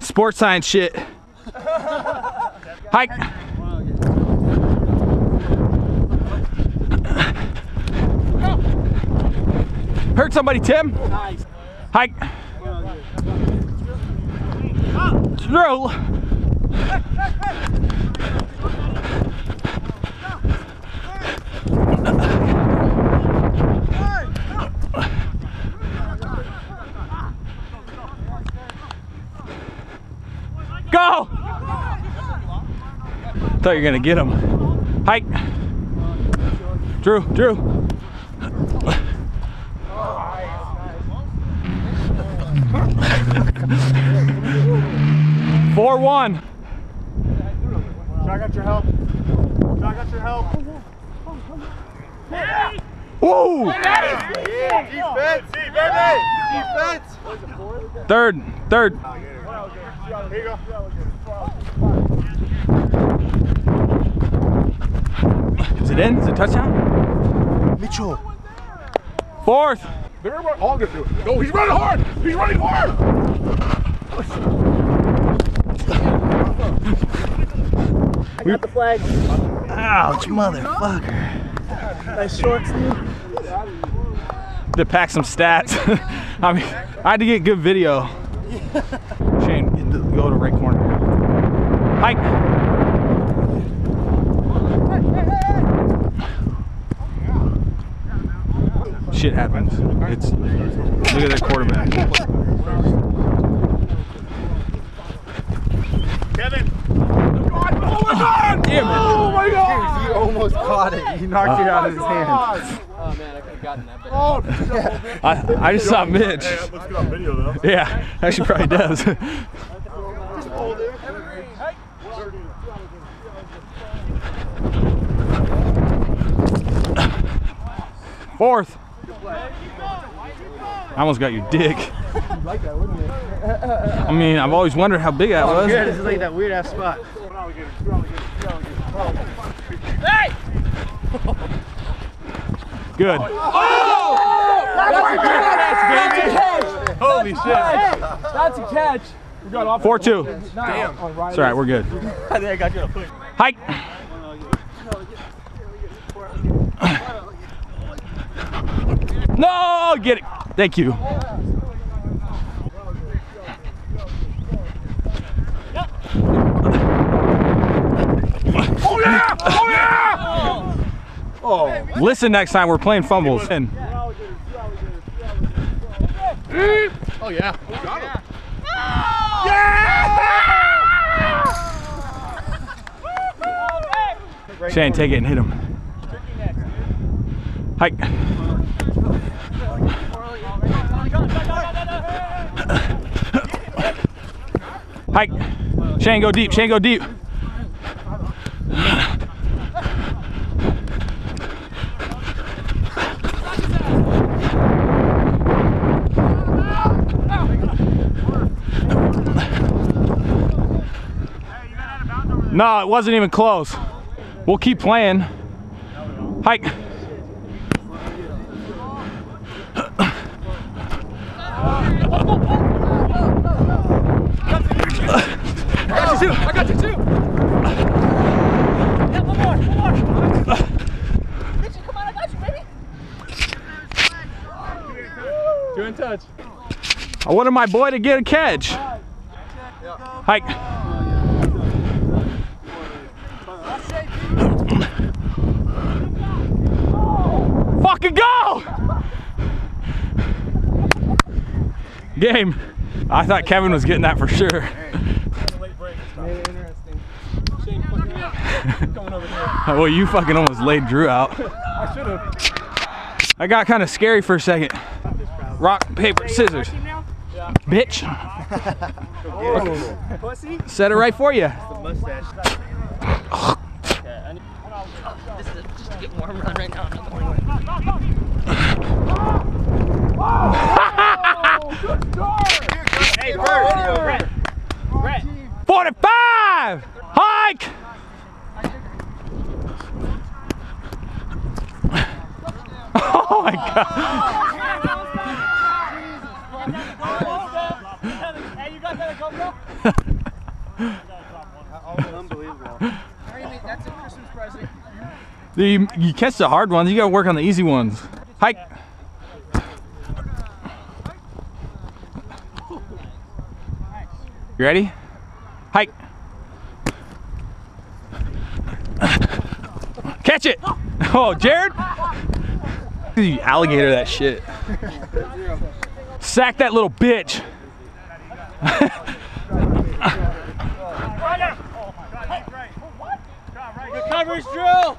Sports science shit. Hike. Hurt somebody, Tim. Hike. Throw. Thought you were gonna get him. Hike. Drew, Drew. Four one. I got your help. I got your help. Whoa! Defense, defense. Third, third. Here you go. Is it in? Is it touchdown? Mitchell. Fourth. They're all gonna do it. No, he's running hard. He's running hard. I got the flag. Ouch, motherfucker. Nice shorts, dude. To pack some stats. I mean, I had to get good video. Shane, go to right corner. Hike. Shit happens. It's look at that quarterback. Kevin. Oh my God! Damn it. Oh my God! He almost caught it. He knocked it out of his oh hand. Oh man, I could have gotten that. But Oh, I, I just saw Mitch. Hey, that looks good on video though. Yeah, actually probably does. Fourth. I almost got your dick. I mean, I've always wondered how big that was. Good. This is like that weird ass spot. Good. Holy shit. that's a catch. Four two. Damn. It's all right. We're good. I think I got you on a push. Hike. No, get it. Thank you. Oh yeah! Oh yeah! Oh. Listen next time we're playing fumbles. And Oh yeah. Got him. Shane, take it and hit him. Hike. Hike. Shane, go deep. Shane, go deep. No, it wasn't even close. We'll keep playing. Hike. I got you too. I got you too. One more, one more. Come on, I got you, baby. In touch. I wanted my boy to get a catch. Hike. Fucking go! Game. I thought Kevin was getting that for sure. Interesting. Shane fucking me up. Coming over here. Well, you fucking almost laid Drew out. I should have. I got kind of scary for a second. Rock, paper, scissors. Bitch. Pussy. Set it right for you. This is just to get warm right now. Hey, you guys got a GoPro? Unbelievable. That's a Christmas present. You, you catch the hard ones, you gotta work on the easy ones. Hike! You ready? Hike! Catch it! Oh, Jared! You alligator that shit. Sack that little bitch. Coverage drill.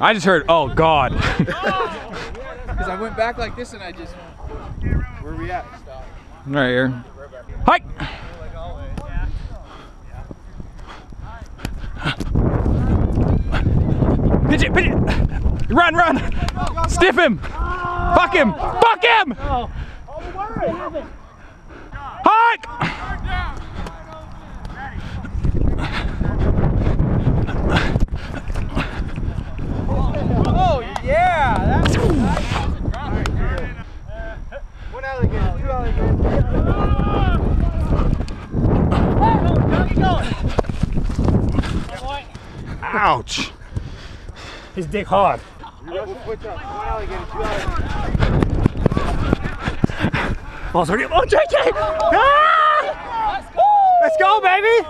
I just heard, oh God. Because I went back like this and I just. Where we at? right here. Hike! Pitch it, pitch it! Run, run! Stiff him! Fuck him! Fuck him! Hike! Oh, yeah! That's One alligator, two alligators. Ouch! His dick hard. Two alligators. Oh, sorry. Oh, JJ! Ah! Let's go, baby!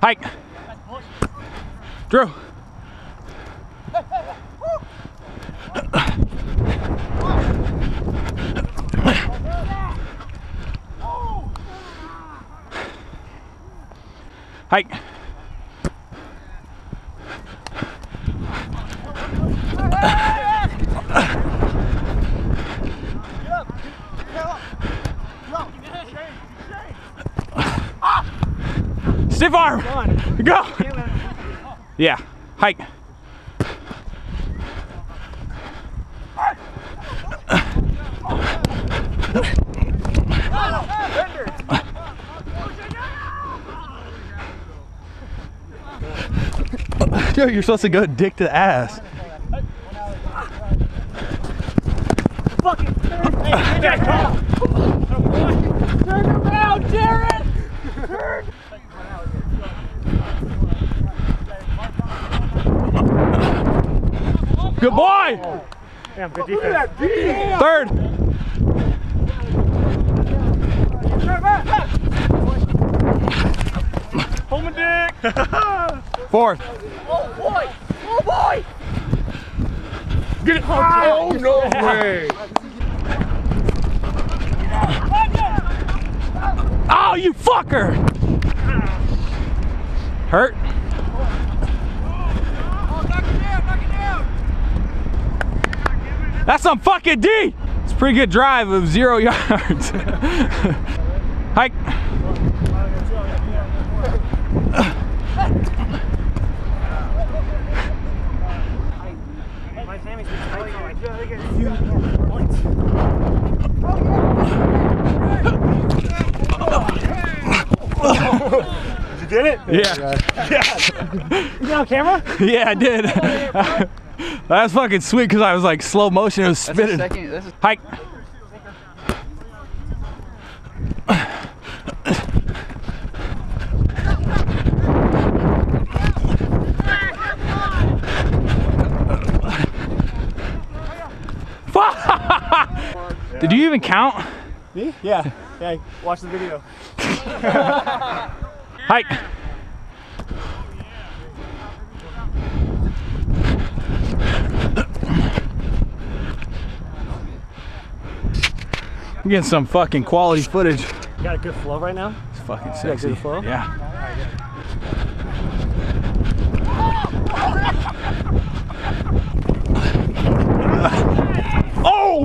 Hike! Drew! Hike! Stiff arm! Go! Yeah, hike. Yo, you're supposed to go dick to the ass. Good boy! Damn, good defense. Third. Home and dick! Fourth. Oh boy! Oh boy! Get it! Oh, no oh, way! Oh, you fucker! Hurt? That's some fucking D! It's a pretty good drive of zero yards. Hike. You did it? Yeah. Yeah. You on camera? Yeah, I did. That was fucking sweet because I was like slow motion. It was That's the spinning. second. That's Hike. Did you even count? Me? Yeah. Yeah, watch the video. Hike. I'm getting some fucking quality footage. You got a good flow right now? It's fucking got sexy. good flow? Yeah. Oh!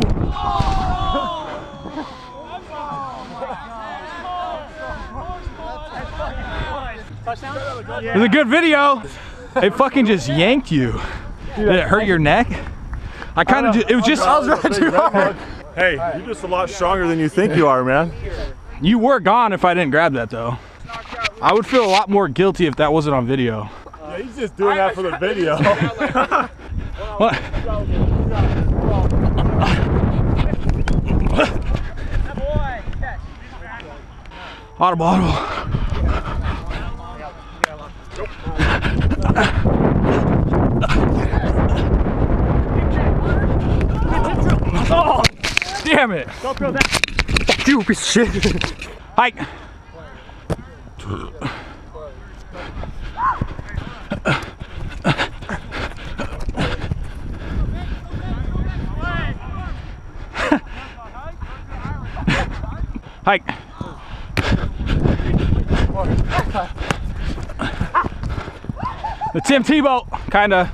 It was a good video. It fucking just yanked you. Did it hurt your neck? I kind of, it was just, I was right too hard. Hey, you're just a lot stronger than you think you are, man. You were gone if I didn't grab that though. I would feel a lot more guilty if that wasn't on video. Yeah, he's just doing that for the video. What? Audible, audible. Damn it. Don't throw that. Of shit. Hike. Hike. The Tim Tebow, kinda.